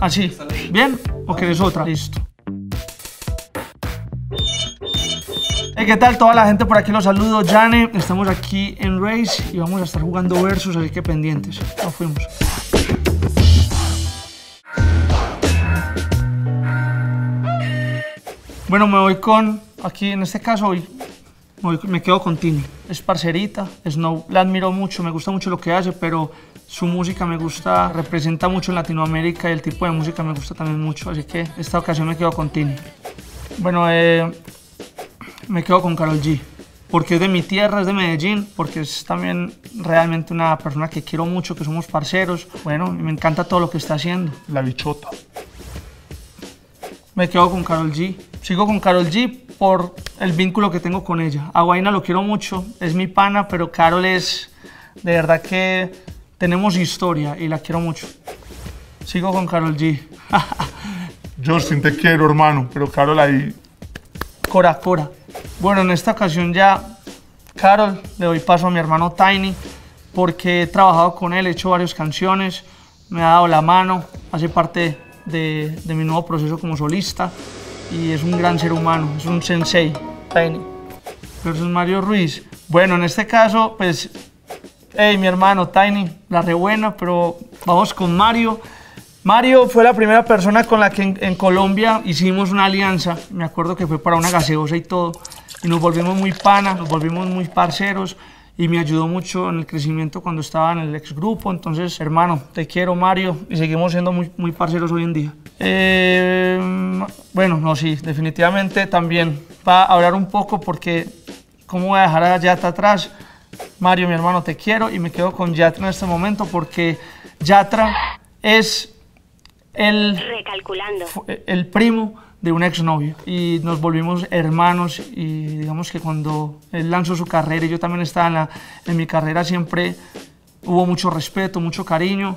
Así. ¿Bien? ¿O querés otra? Listo. Hey, ¿Qué tal toda la gente por aquí? Los saludo, Jane. Estamos aquí en Race y vamos a estar jugando versus, así que pendientes. Nos fuimos. Bueno, me voy con, aquí en este caso hoy, me, me quedo con Tini. Es parcerita, Snow la admiro mucho, me gusta mucho lo que hace, pero su música me gusta, representa mucho en Latinoamérica y el tipo de música me gusta también mucho, así que esta ocasión me quedo con Tini. Bueno, eh, me quedo con Carol G. Porque es de mi tierra, es de Medellín, porque es también realmente una persona que quiero mucho, que somos parceros. Bueno, me encanta todo lo que está haciendo. La bichota. Me quedo con Carol G. Sigo con Carol G por el vínculo que tengo con ella. A Guaina lo quiero mucho, es mi pana, pero Carol es de verdad que tenemos historia y la quiero mucho. Sigo con Carol G. Justin, te quiero, hermano. Pero Carol ahí. Cora Cora. Bueno, en esta ocasión ya, Carol, le doy paso a mi hermano Tiny, porque he trabajado con él, he hecho varias canciones, me ha dado la mano, hace parte de, de mi nuevo proceso como solista y es un gran ser humano, es un sensei, Tiny. Versus Mario Ruiz. Bueno, en este caso, pues, hey, mi hermano Tiny, la re buena, pero vamos con Mario. Mario fue la primera persona con la que en, en Colombia hicimos una alianza. Me acuerdo que fue para una gaseosa y todo. Y nos volvimos muy pana, nos volvimos muy parceros. Y me ayudó mucho en el crecimiento cuando estaba en el ex grupo. Entonces, hermano, te quiero, Mario. Y seguimos siendo muy, muy parceros hoy en día. Eh, bueno, no, sí, definitivamente también. Va a hablar un poco porque, ¿cómo voy a dejar a Yatra atrás? Mario, mi hermano, te quiero. Y me quedo con Yatra en este momento porque Yatra es el, Recalculando. el primo de un exnovio y nos volvimos hermanos y digamos que cuando él lanzó su carrera y yo también estaba en, la- en mi carrera siempre hubo mucho respeto, mucho cariño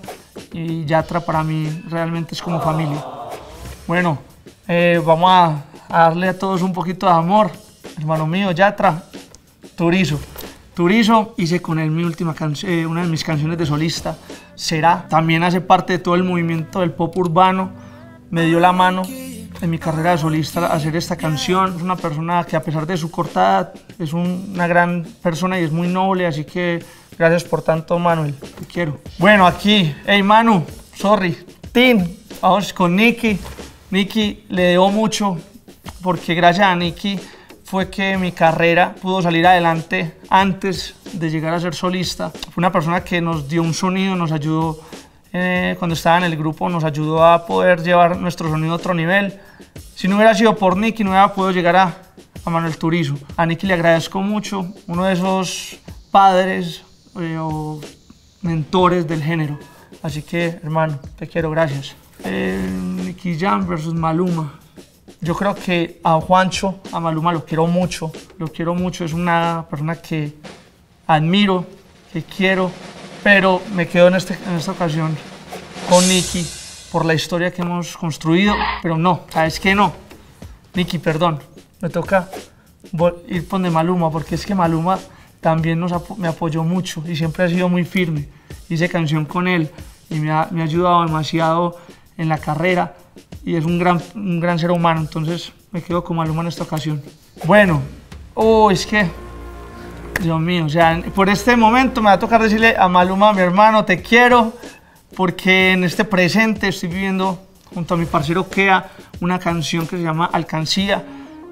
y Yatra para mí realmente es como familia. Bueno, eh, vamos a, a darle a todos un poquito de amor, hermano mío, Yatra, Turizo. Turizo hice con él mi última eh, una de mis canciones de solista, Será. También hace parte de todo el movimiento del pop urbano. Me dio la mano en mi carrera de solista hacer esta canción. Es una persona que a pesar de su corta edad es un- una gran persona y es muy noble, así que gracias por tanto, Manuel. Te quiero. Bueno, aquí, hey Manu, sorry. Tin, vamos con Nicky. Nicky le debo mucho porque gracias a Nicky fue que mi carrera pudo salir adelante antes de llegar a ser solista. Fue una persona que nos dio un sonido, nos ayudó eh, cuando estaba en el grupo, nos ayudó a poder llevar nuestro sonido a otro nivel. Si no hubiera sido por Nicky, no hubiera podido llegar a, a Manuel Turizo. A Nicky le agradezco mucho, uno de esos padres eh, o mentores del género. Así que, hermano, te quiero, gracias. Eh, Nicky Jam versus Maluma. Yo creo que a Juancho, a Maluma lo quiero mucho, lo quiero mucho, es una persona que admiro, que quiero, pero me quedo en, este, en esta ocasión con Nicky por la historia que hemos construido, pero no, ¿sabes qué no? Nicky, perdón, me toca ir con de Maluma, porque es que Maluma también me apoyó mucho y siempre ha sido muy firme. Hice canción con él y me ha, me ha ayudado demasiado en la carrera y es un gran, un gran ser humano, entonces me quedo con Maluma en esta ocasión. Bueno, oh, es que, Dios mío, o sea, por este momento me va a tocar decirle a Maluma, mi hermano, te quiero, porque en este presente estoy viviendo junto a mi parcero Kea una canción que se llama Alcancía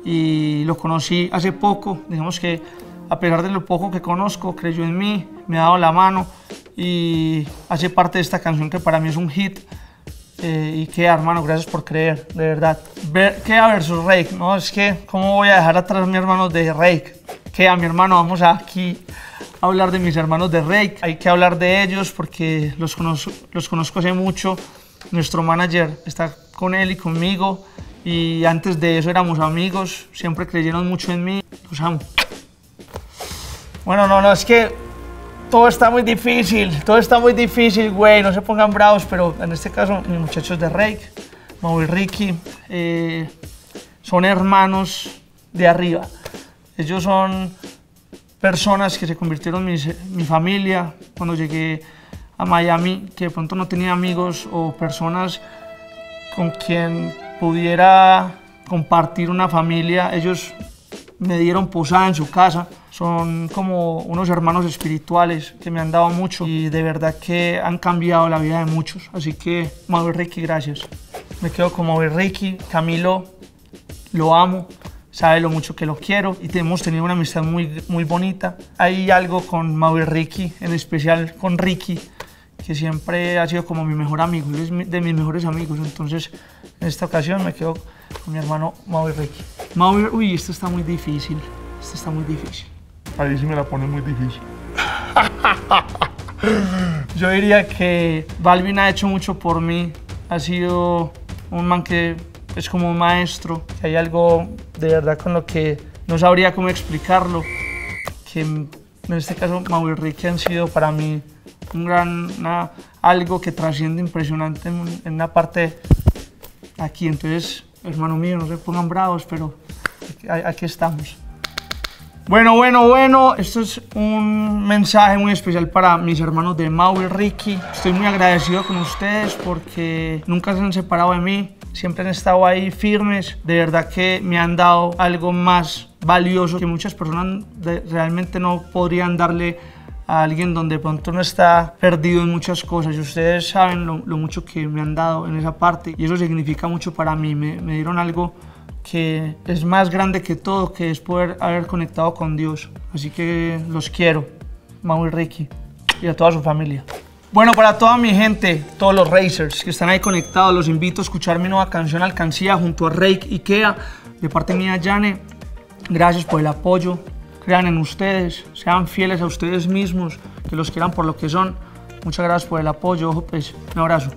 y lo conocí hace poco, digamos que a pesar de lo poco que conozco, creyó en mí, me ha dado la mano y hace parte de esta canción que para mí es un hit. Eh, y Kea, hermano, gracias por creer, de verdad. Ver, Kea versus Rake, ¿no? Es que, ¿cómo voy a dejar atrás a mis hermanos de Rake? Kea, mi hermano, vamos aquí a hablar de mis hermanos de Rake. Hay que hablar de ellos porque los conozco, los conozco hace mucho. Nuestro manager está con él y conmigo. Y antes de eso éramos amigos. Siempre creyeron mucho en mí. Los amo. Bueno, no, no, es que todo está muy difícil, todo está muy difícil, güey, no se pongan bravos, pero en este caso mis muchachos de Rake, Mau y Ricky, eh, son hermanos de arriba. Ellos son personas que se convirtieron en mis- mi familia cuando llegué a Miami, que de pronto no tenía amigos o personas con quien pudiera compartir una familia. Ellos me dieron posada en su casa. Son como unos hermanos espirituales que me han dado mucho y de verdad que han cambiado la vida de muchos. Así que, Mau y Ricky, gracias. Me quedo con Mau y Ricky. Camilo, lo amo. Sabe lo mucho que lo quiero y hemos tenido una amistad muy, muy bonita. Hay algo con Mau y Ricky, en especial con Ricky, que siempre ha sido como mi mejor amigo, él es de mis mejores amigos. Entonces, en esta ocasión me quedo con mi hermano Mau y Ricky. Mau, uy, esto está muy difícil. Esto está muy difícil. Ahí sí me la pone muy difícil. Yo diría que Balvin ha hecho mucho por mí. Ha sido un man que es como un maestro. Hay algo de verdad con lo que no sabría cómo explicarlo. Que en este caso Mau y Ricky han sido para mí un gran, algo que trasciende impresionante en, en una parte aquí. Entonces, hermano mío, no se pongan bravos, pero aquí estamos. Bueno, bueno, bueno, esto es un mensaje muy especial para mis hermanos de Mau y Ricky. Estoy muy agradecido con ustedes porque nunca se han separado de mí, siempre han estado ahí firmes. De verdad que me han dado algo más valioso que muchas personas realmente no podrían darle a alguien donde pronto no está perdido en muchas cosas y ustedes saben lo, mucho que me han dado en esa parte y eso significa mucho para mí, me, me dieron algo que es más grande que todo, que es poder haber conectado con Dios. Así que los quiero, Mau y Ricky, y a toda su familia. Bueno, para toda mi gente, todos los racers que están ahí conectados, los invito a escuchar mi nueva canción Alcancía junto a Rake Ikea, de parte mía, Jane. Gracias por el apoyo, crean en ustedes, sean fieles a ustedes mismos, que los quieran por lo que son. Muchas gracias por el apoyo, pues un abrazo.